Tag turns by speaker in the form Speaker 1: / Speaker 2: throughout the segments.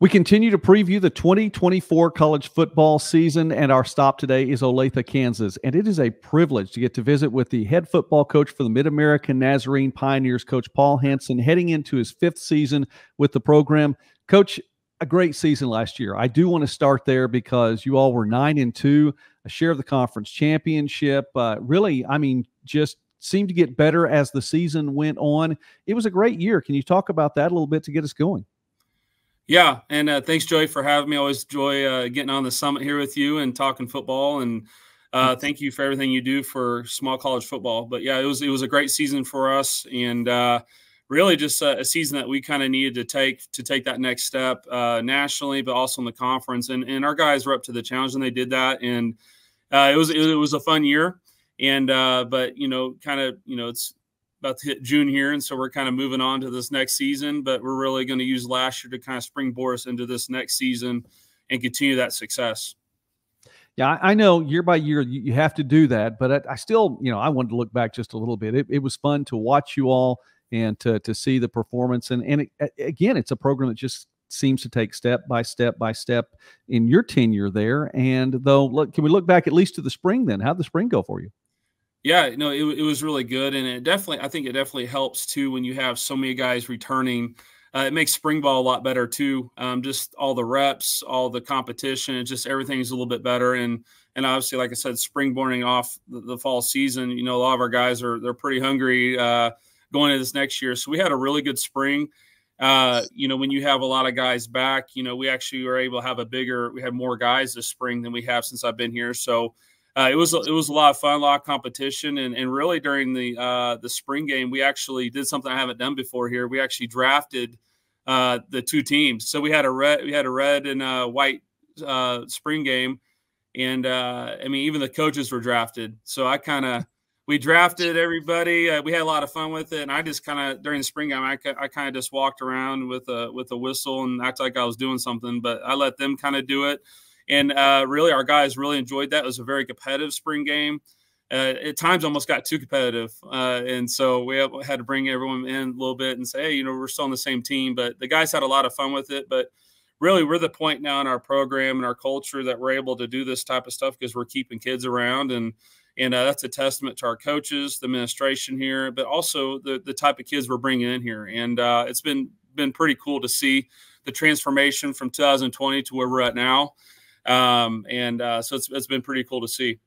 Speaker 1: We continue to preview the 2024 college football season, and our stop today is Olathe, Kansas. And it is a privilege to get to visit with the head football coach for the Mid American Nazarene Pioneers, Coach Paul Hansen, heading into his fifth season with the program. Coach, a great season last year. I do want to start there because you all were nine and two, a share of the conference championship. Uh, really, I mean, just seemed to get better as the season went on. It was a great year. Can you talk about that a little bit to get us going?
Speaker 2: Yeah, and uh, thanks, Joey, for having me. always enjoy uh, getting on the summit here with you and talking football. And uh, thank you for everything you do for small college football. But yeah, it was it was a great season for us, and uh, really just a, a, season that we kind of needed to take to take that next step uh, nationally, but also in the conference. And and our guys were up to the challenge, and they did that. And uh, it was it was a fun year. And but you know, kind of you know, it's about to hit June here, and so we're kind of moving on to this next season. But we're really going to use last year to kind of springboard us into this next season and continue that success.
Speaker 1: Yeah, I know year by year you have to do that, but I, still, you know, I wanted to look back just a little bit. It, it, was fun to watch you all and to to see the performance, and and it, again, it's a program that just seems to take step by step by step in your tenure there. And though, look, can we look back at least to the spring? Then, how'd the spring go for you?
Speaker 2: Yeah, no, it, it was really good, and it definitely, I think it definitely helps too when you have so many guys returning. Uh, it makes spring ball a lot better too. Um, just all the reps, all the competition, just everything's a little bit better. And and obviously, like I said, springboarding off the, the, fall season, you know, a lot of our guys are they're pretty hungry uh, going into this next year. So we had a really good spring. Uh, you know, when you have a lot of guys back, you know, we actually were able to have a bigger, we had more guys this spring than we have since I've been here. So uh, it was it was a lot of fun, a lot of competition, and, and really during the uh, the spring game, we actually did something I haven't done before here. We actually drafted uh, the two teams. So we had a red we had a red and a white uh, spring game, and uh, I mean even the coaches were drafted. So I kind of we drafted everybody. Uh, we had a lot of fun with it, and I just kind of during the spring game, I, I kind of just walked around with a with a whistle and acted like I was doing something, but I let them kind of do it and uh, really, our guys really enjoyed that. It was a very competitive spring game. Uh, at times, almost got too competitive, uh, and so we had to bring everyone in a little bit and say, "Hey, you know, we're still on the same team." But the guys had a lot of fun with it. But really, we're the point now in our program and our culture that we're able to do this type of stuff because we're keeping kids around and and uh, that's a testament to our coaches, the administration here, but also the the type of kids we're bringing in here. And uh, it's been been pretty cool to see the transformation from 2020 to where we're at now. Um, and uh, so it's, it's been pretty cool to see.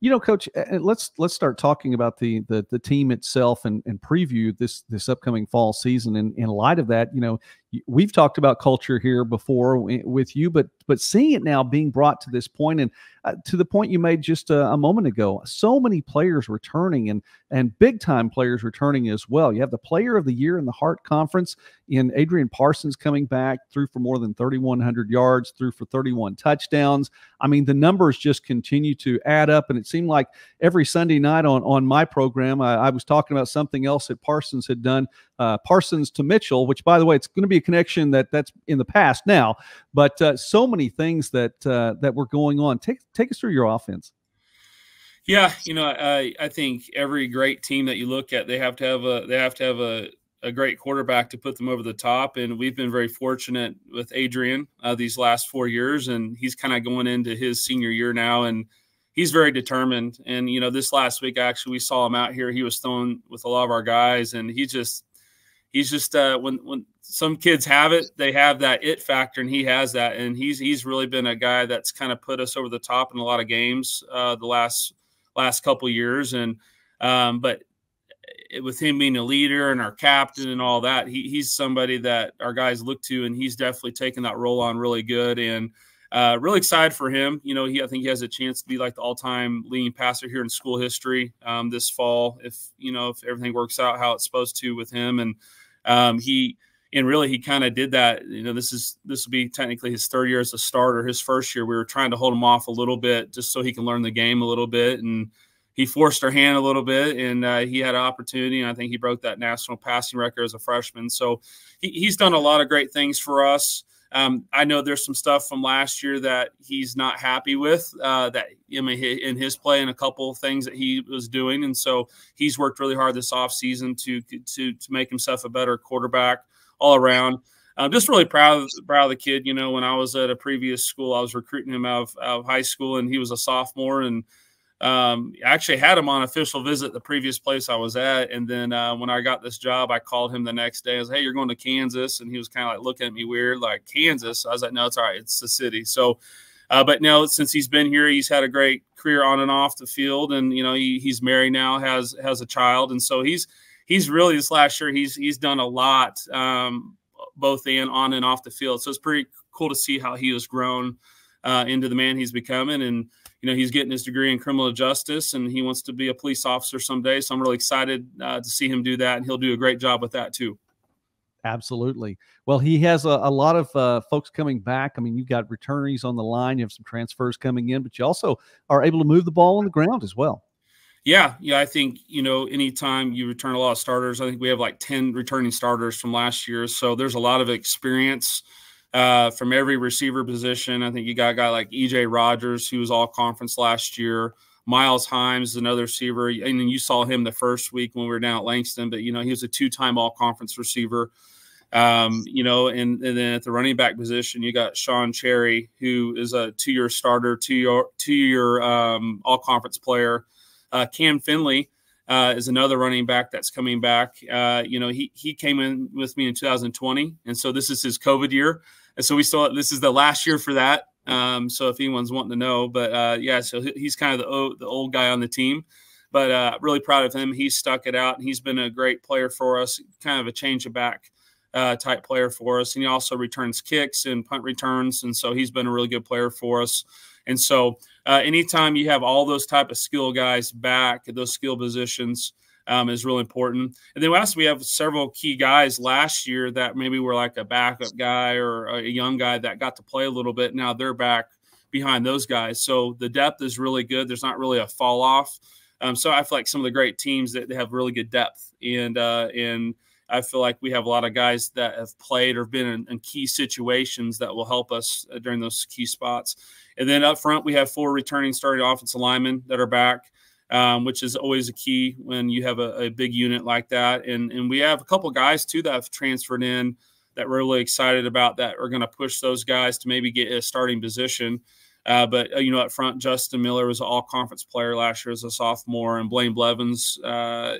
Speaker 1: You know, Coach, let's let's start talking about the the, the team itself and, and preview this this upcoming fall season. And in light of that, you know, we've talked about culture here before with you, but but seeing it now being brought to this point and uh, to the point you made just a, a, moment ago, so many players returning and and big time players returning as well. You have the Player of the Year in the Heart Conference in Adrian Parsons coming back threw for more than 3,100 yards, threw for 31 touchdowns. I mean, the numbers just continue to add up, and it seemed like every Sunday night on on my program, I, I was talking about something else that Parsons had done uh, Parsons to Mitchell, which, by the way, it's going to be a connection that that's in the past now. But uh, so many things that uh, that were going on. Take take us through your offense.
Speaker 2: Yeah, you know, I I think every great team that you look at, they have to have a they have to have a a great quarterback to put them over the top. And we've been very fortunate with Adrian uh, these last four years, and he's kind of going into his senior year now, and he's very determined. And you know, this last week actually we saw him out here. He was throwing with a lot of our guys, and he just he's just uh, when when some kids have it, they have that it factor, and he has that, and he's he's really been a guy that's kind of put us over the top in a lot of games uh, the last last couple years, and um, but with him being a leader and our captain and all that, he, he's somebody that our guys look to, and he's definitely taken that role on really good, and uh, really excited for him. You know, he I think he has a chance to be like the all-time leading passer here in school history um, this fall, if you know if everything works out how it's supposed to with him, and um, he and really he kind of did that. You know, this is this will be technically his third year as a starter. His first year, we were trying to hold him off a little bit just so he can learn the game a little bit, and he forced our hand a little bit, and uh, he had an opportunity. And I think he broke that national passing record as a freshman. So he, he's done a lot of great things for us. Um, I know there's some stuff from last year that he's not happy with uh, that in his play and a couple of things that he was doing, and so he's worked really hard this offseason to to to make himself a better quarterback all around. I'm just really proud of, proud of the kid. You know, when I was at a previous school, I was recruiting him out of, out of high school, and he was a sophomore, and um, I actually had him on official visit the previous place I was at, and then uh, when I got this job, I called him the next day. I was, "Hey, you're going to Kansas," and he was kind of like looking at me weird, like Kansas. I was like, "No, it's all right. It's the city." So, uh, but now, since he's been here, he's had a great career on and off the field, and you know, he, he's married now, has has a child, and so he's he's really this last year he's he's done a lot. Um, both in on and off the field. So it's pretty cool to see how he has grown uh, into the man he's becoming. And you know, he's getting his degree in criminal justice, and he wants to be a police officer someday. So I'm really excited uh, to see him do that, and he'll do a great job with that too.
Speaker 1: Absolutely. Well, he has a, a lot of uh, folks coming back. I mean, you've got returnees on the line, you have some transfers coming in, but you also are able to move the ball on the ground as well.
Speaker 2: Yeah, yeah, I think you know anytime you return a lot of starters, I think we have like ten returning starters from last year, so there's a lot of experience uh, from every receiver position. I think you got a guy like EJ Rogers, who was all conference last year. Miles Himes another receiver, and then you saw him the first week when we were down at Langston, but you know he was a two-time all conference receiver. Um, you know, and, and then at the running back position, you got Sean Cherry, who is a two-year starter, two-year two-year um, all conference player. Uh, Cam Finley uh, is another running back that's coming back. Uh, you know, he he came in with me in 2020, and so this is his COVID year, and so we still this is the last year for that. Um, so if anyone's wanting to know, but uh, yeah, so he's kind of the old, the old guy on the team, but uh, really proud of him. He's stuck it out, and he's been a great player for us. Kind of a change of back. Uh, type player for us, and he also returns kicks and punt returns, and so he's been a really good player for us. And so, uh, anytime you have all those type of skill guys back at those skill positions um, is really important. And then last we have several key guys last year that maybe were like a backup guy or a young guy that got to play a little bit. Now they're back behind those guys, so the depth is really good. There's not really a fall off. Um, so I feel like some of the great teams that they have really good depth and uh, and I feel like we have a lot of guys that have played or been in, in key situations that will help us uh, during those key spots. And then up front, we have four returning starting offensive linemen that are back. Um, which is always a key when you have a, a, big unit like that. And and we have a couple guys too that have transferred in that we're really excited about that are going to push those guys to maybe get a starting position. Uh, but uh, you know, up front, Justin Miller was an All Conference player last year as a sophomore, and Blaine Blevins, uh,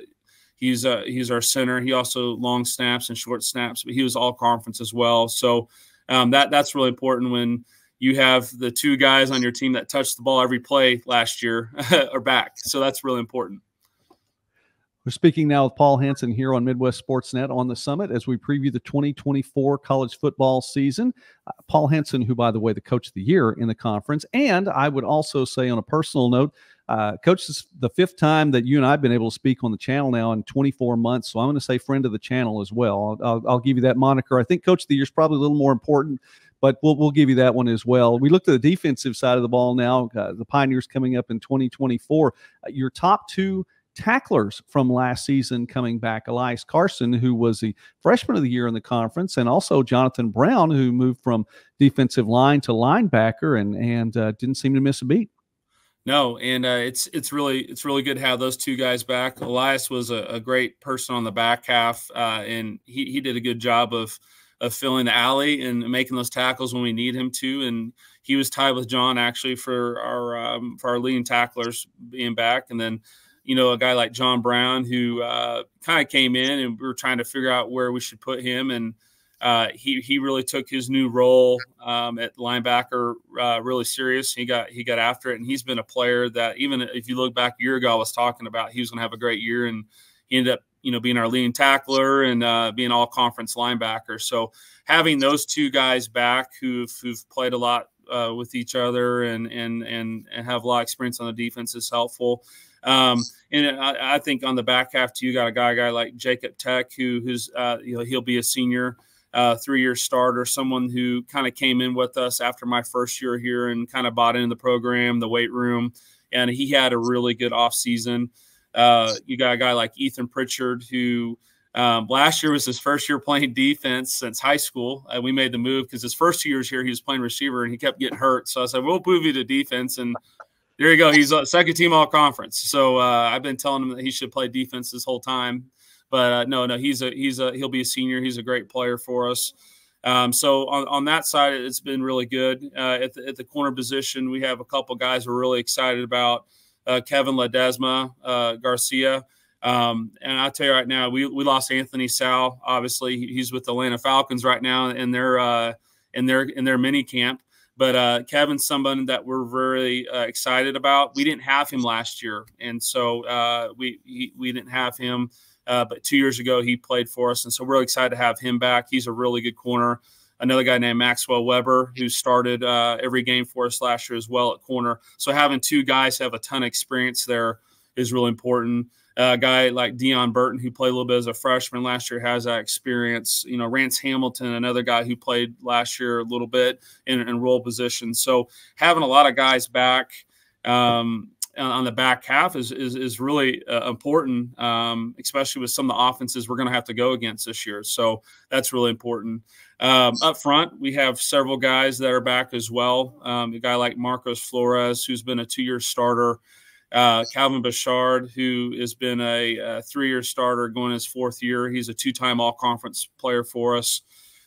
Speaker 2: he's a, he's our center. He also long snaps and short snaps, but he was All Conference as well. So um, that that's really important when you have the two guys on your team that touched the ball every play last year are back. So that's really important.
Speaker 1: We're speaking now with Paul Hansen here on Midwest Sportsnet on the summit as we preview the 2024 college football season. Uh, Paul Hansen, who, by the way, the coach of the year in the conference. And I would also say, on a personal note, uh, coach, this is the fifth time that you and I have been able to speak on the channel now in 24 months. So I'm going to say friend of the channel as well. I'll, I'll give you that moniker. I think coach of the year is probably a little more important but we'll, we'll give you that one as well. We looked at the defensive side of the ball now. Uh, the Pioneers coming up in 2024. Uh, your top two tacklers from last season coming back Elias Carson, who was the freshman of the year in the conference, and also Jonathan Brown, who moved from defensive line to linebacker and, and uh, didn't seem to miss a beat.
Speaker 2: No, and uh, it's it's really it's really good to have those two guys back. Elias was a, a great person on the back half, uh, and he, he did a good job of of filling the alley and making those tackles when we need him to. And he was tied with John actually for our um, for our leading tacklers being back. And then, you know, a guy like John Brown who uh, kind of came in and we were trying to figure out where we should put him. And uh, he he really took his new role um, at linebacker uh, really serious. He got he got after it, and he's been a player that even if you look back a year ago, I was talking about he was going to have a great year, and he ended up you know, being our leading tackler and uh, being all conference linebacker. So having those two guys back who've, who've played a lot uh, with each other and, and, and, and have a lot of experience on the defense is helpful. Um, and I, I, think on the back half too, you got a guy, guy like Jacob Tech, who who's uh, you know he'll be a senior, uh, three-year starter, someone who kind of came in with us after my first year here and kind of bought into the program, the weight room, and he had a really good off season. Uh, you got a guy like Ethan Pritchard, who um, last year was his first year playing defense since high school. Uh, we made the move because his first two years here, he was playing receiver and he kept getting hurt. So I said, we'll move you to defense. And there you go. He's a second team all conference. So uh, I've been telling him that he should play defense this whole time. But uh, no, no, he's a he's a he'll be a senior. He's a great player for us. Um, so on, on that side, it's been really good. Uh, at, the, at the corner position, we have a couple guys we're really excited about. Uh, Kevin Ledesma uh, Garcia. Um, and I'll tell you right now, we, we lost Anthony Sal. Obviously, he's with the Atlanta Falcons right now in their uh, in their in their mini camp. But uh, Kevin's someone that we're very uh, excited about. We didn't have him last year, and so uh, we he, we didn't have him. Uh, but two years ago, he played for us, and so we're really excited to have him back. He's a really good corner. Another guy named Maxwell Weber, who started uh, every game for us last year as well at corner. So having two guys have a ton of experience there is really important. A guy like Dion Burton, who played a little bit as a freshman last year, has that experience. You know, Rance Hamilton, another guy who played last year a little bit in, in role positions. So having a lot of guys back um, on the back half is is, is really uh, important, um, especially with some of the offenses we're going to have to go against this year. So that's really important. Um, up front, we have several guys that are back as well. Um, a guy like Marcos Flores, who's been a two-year starter uh, Calvin Bouchard, who has been a, a three-year starter going his fourth year. He's a two-time All-Conference player for us.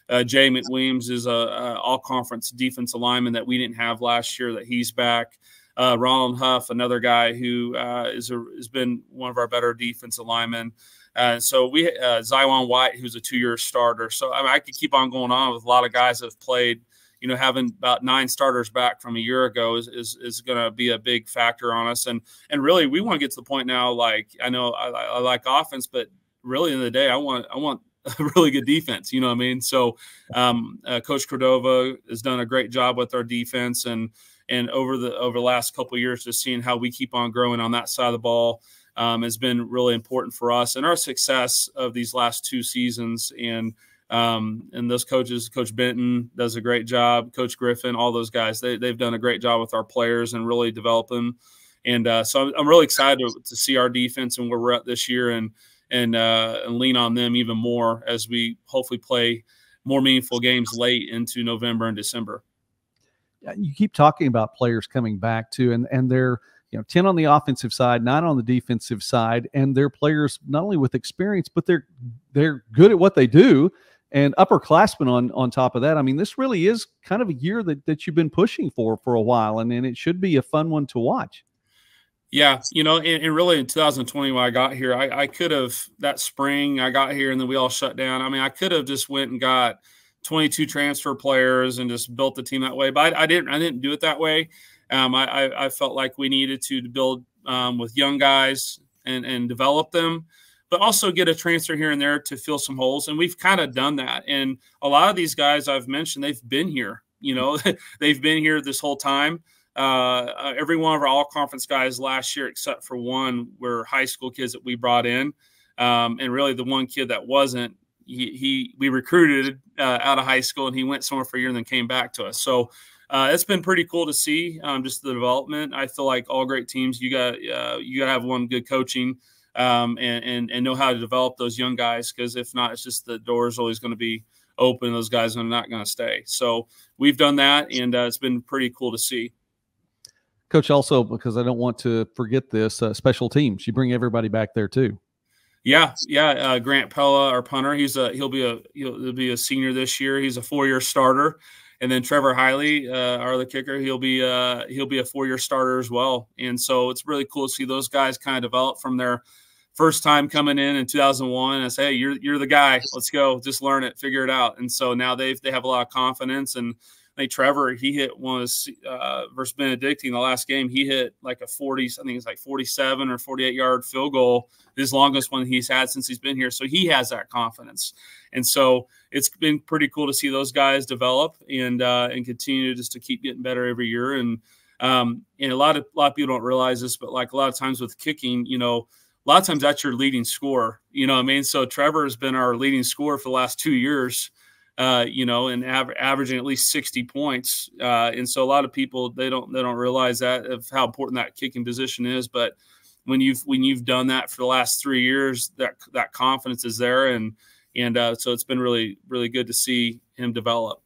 Speaker 2: Uh, Jay McWilliams is a, a, All-Conference defense lineman that we didn't have last year. That he's back. Uh, Ronald Huff, another guy who uh, is a, has been one of our better defensive linemen. Uh, so we uh, Zywan White, who's a two-year starter. So I, mean, I could keep on going on with a lot of guys that have played – you know, having about nine starters back from a year ago is is, is going to be a big factor on us. And and really, we want to get to the point now. Like I know I, I like offense, but really, in the, the day, I want I want a really good defense. You know what I mean? So, um, uh, Coach Cordova has done a great job with our defense, and and over the over the last couple years, just seeing how we keep on growing on that side of the ball um, has been really important for us and our success of these last two seasons. And um, and those coaches, Coach Benton does a great job. Coach Griffin, all those guys, they, they've done a great job with our players and really develop them. And uh, so I'm, I'm, really excited to, to, see our defense and where we're at this year and and uh, and lean on them even more as we hopefully play more meaningful games late into November and December.
Speaker 1: Uh, you keep talking about players coming back too, and and they're you know 10 on the offensive side, nine on the defensive side, and they're players not only with experience, but they're they're good at what they do and upperclassmen on on top of that. I mean, this really is kind of a year that that you've been pushing for for a while, and, and it should be a fun one to watch.
Speaker 2: Yeah, you know, and, and really in 2020 when I got here, I, I could have that spring I got here and then we all shut down. I mean, I could have just went and got 22 transfer players and just built the team that way, but I, I didn't. I didn't do it that way. Um, I, I, felt like we needed to build um, with young guys and and develop them but also get a transfer here and there to fill some holes. And we've kind of done that. And a lot of these guys I've mentioned, they've been here. You know, they've been here this whole time. Uh, every one of our all conference guys last year, except for one, were high school kids that we brought in. Um, and really, the one kid that wasn't, he, we recruited uh, out of high school and he went somewhere for a year and then came back to us. So uh, it's been pretty cool to see um, just the development. I feel like all great teams, you got uh, you got to have one good coaching um, and, and, and know how to develop those young guys. Because if not, it's just the door is always going to be open. Those guys are not going to stay. So we've done that, and uh, it's been pretty cool to see.
Speaker 1: Coach, also because I don't want to forget this, uh, special teams. You bring everybody back there too.
Speaker 2: Yeah, yeah. Uh, Grant Pella, our punter, he's a he'll be a he'll, he'll be a senior this year. He's a four year starter, and then Trevor Hiley, uh, our the kicker, he'll be uh, he'll be a four year starter as well. And so it's really cool to see those guys kind of develop from their first time coming in in 2001 I say, hey, you're you're the guy. Let's go. Just learn it, figure it out. And so now they they have a lot of confidence. And I think Trevor he hit one of uh, versus Benedictine the last game. He hit like a 40, I think it's like 47 or 48 yard field goal, his longest one he's had since he's been here. So he has that confidence. And so it's been pretty cool to see those guys develop and uh, and continue just to keep getting better every year. And um, and a lot of a lot of people don't realize this, but like a lot of times with kicking, you know a lot of times that's your leading score. You know what I mean? So Trevor has been our leading scorer for the last two years, uh, you know, and av- averaging at least 60 points. Uh, and so a lot of people, they don't, they don't realize that of how important that kicking position is. But when you've, when you've done that for the last three years, that, that confidence is there. And, and uh, so it's been really, really good to see him develop.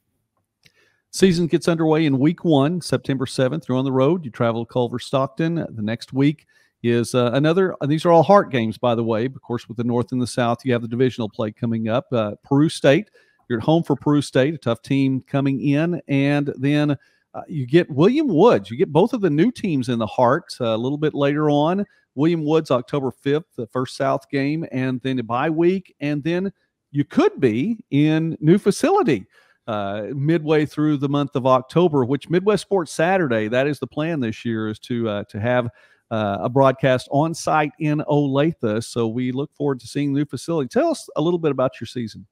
Speaker 1: Season gets underway in week one, September 7th. You're on the road. You travel to Culver Stockton the next week is uh, another. Uh, these are all heart games, by the way. Of course, with the North and the South, you have the divisional play coming up. Uh, Peru State You're at home for Peru State, a tough team coming in, and then uh, you get William Woods. You get both of the new teams in the heart uh, a little bit later on. William Woods, October 5th, the first South game, and then a bye week, and then you could be in new facility uh, midway through the month of October, which Midwest Sports Saturday, that is the plan this year, is to uh, to have uh, a broadcast on site in Olathe. So we look forward to seeing the new facility. Tell us a little bit about your season.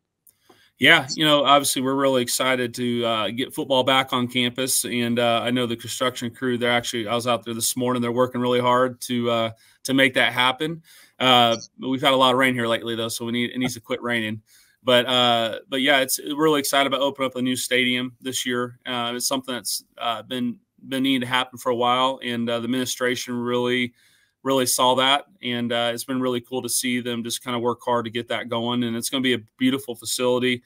Speaker 2: Yeah, you know, obviously we're really excited to uh, get football back on campus, and uh, I know the construction crew. They're actually I was out there this morning. They're working really hard to uh, to make that happen. Uh, we've had a lot of rain here lately, though, so we need it needs to quit raining. But uh, but yeah, it's really excited about opening up a new stadium this year. Uh, it's something that's been been needing to happen for a while, and the administration really really saw that, and uh, it's been really cool to see them just kind of work hard to get that going. And it's going to be a beautiful facility.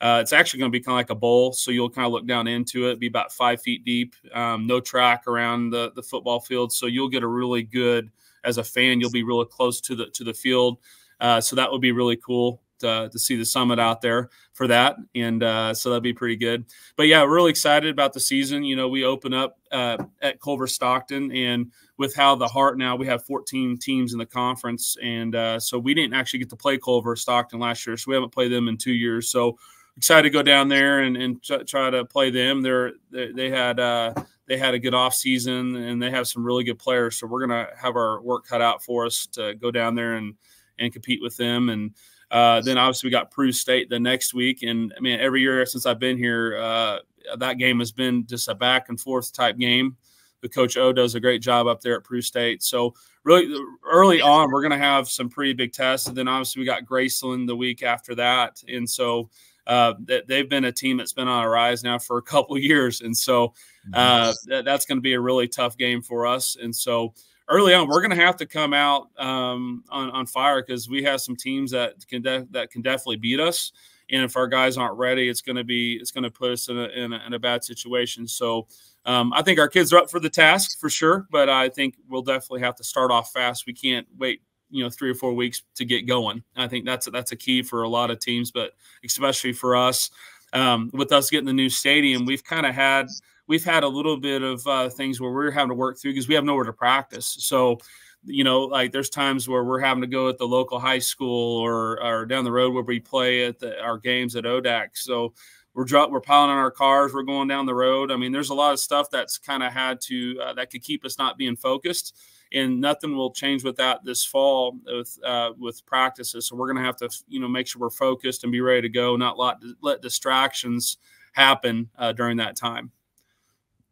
Speaker 2: Uh, it's actually going to be kind of like a bowl, so you'll kind of look down into it, be about five feet deep, um, no track around the the football field, so you'll get a really good as a fan. You'll be really close to the to the field, uh, so that would be really cool to, to see the summit out there for that. And uh, so that'd be pretty good. But yeah, really excited about the season. You know, we open up uh, at Culver Stockton, and with how the Heart now, we have 14 teams in the conference. And uh, so we didn't actually get to play Culver Stockton last year. So we haven't played them in two years. So excited to go down there and, and try to play them. They're, they, they had, uh, they had a good off season and they have some really good players. So we're going to have our work cut out for us to go down there and, and compete with them. And, uh, then obviously we got Peru State the next week, and I mean every year since I've been here, uh, that game has been just a back and forth type game. The coach O does a great job up there at Peru State. So really early on, we're going to have some pretty big tests, and then obviously we got Graceland the week after that, and so. Uh, they've been a team that's been on a rise now for a couple years, and so uh, that's going to be a really tough game for us. And so early on, we're going to have to come out um, on, on fire because we have some teams that can that can definitely beat us. And if our guys aren't ready, it's going to be it's going to put us in a, in a, in a bad situation. So um, I think our kids are up for the task for sure, but I think we'll definitely have to start off fast. We can't wait you know three or four weeks to get going. I think that's that's a key for a lot of teams, but especially for us. Um, with us getting the new stadium, we've kind of had we've had a little bit of uh, things where we're having to work through because we have nowhere to practice. So, you know, like there's times where we're having to go at the local high school or, or down the road where we play at the, our games at ODAC. So we're drop, we're piling on our cars, we're going down the road. I mean, there's a lot of stuff that's kind of had to uh, that could keep us not being focused. And nothing will change with that this fall with uh, with practices. So we're going to have to, you know, make sure we're focused and be ready to go, not let let distractions happen uh, during that time.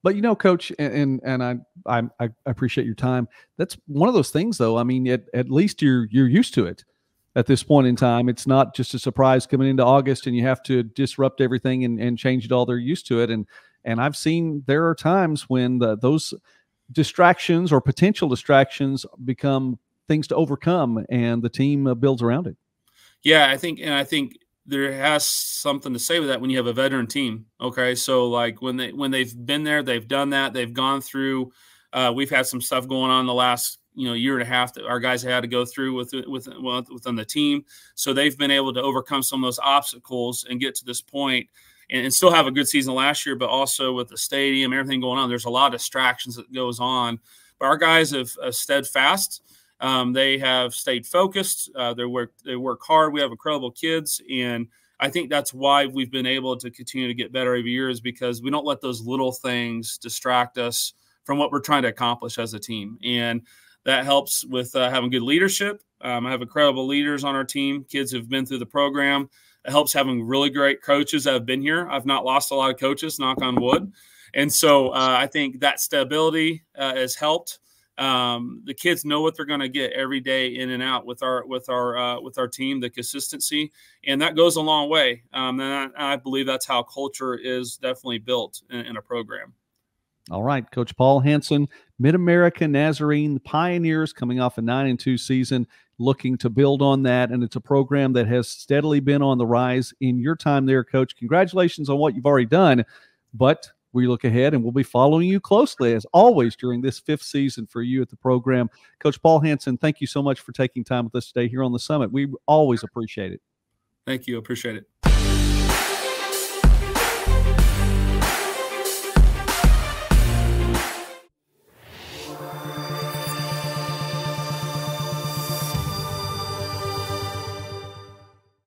Speaker 1: But you know, coach, and and I I, I appreciate your time. That's one of those things, though. I mean, at, at least you're you're used to it at this point in time. It's not just a surprise coming into August and you have to disrupt everything and, and change it all. They're used to it. And and I've seen there are times when the, those distractions or potential distractions become things to overcome, and the team uh, builds around it.
Speaker 2: Yeah, I think, and I think there has something to say with that when you have a veteran team. Okay, so like when they when they've been there, they've done that, they've gone through. Uh, we've had some stuff going on the last you know year and a half that our guys had to go through with with within the team. So they've been able to overcome some of those obstacles and get to this point and, and still have a good season last year. But also with the stadium, everything going on, there's a lot of distractions that goes on. But our guys have, have steadfast um, they have stayed focused. Uh, they work they work hard. We have incredible kids, and I think that's why we've been able to continue to get better every year is because we don't let those little things distract us from what we're trying to accomplish as a team, and that helps with uh, having good leadership. Um, I have incredible leaders on our team, kids who've been through the program. It helps having really great coaches that have been here. I've not lost a lot of coaches, knock on wood. And so uh, I think that stability uh, has helped um, the kids know what they're going to get every day in and out with our with our uh, with our team the consistency and that goes a long way um, and I, I, believe that's how culture is definitely built in, in a program
Speaker 1: all right coach paul hansen mid-america nazarene pioneers coming off a 9 and 2 season looking to build on that and it's a program that has steadily been on the rise in your time there coach congratulations on what you've already done but we look ahead and we'll be following you closely as always during this fifth season for you at the program. Coach Paul Hansen, thank you so much for taking time with us today here on the summit. We always appreciate it.
Speaker 2: Thank you. Appreciate it.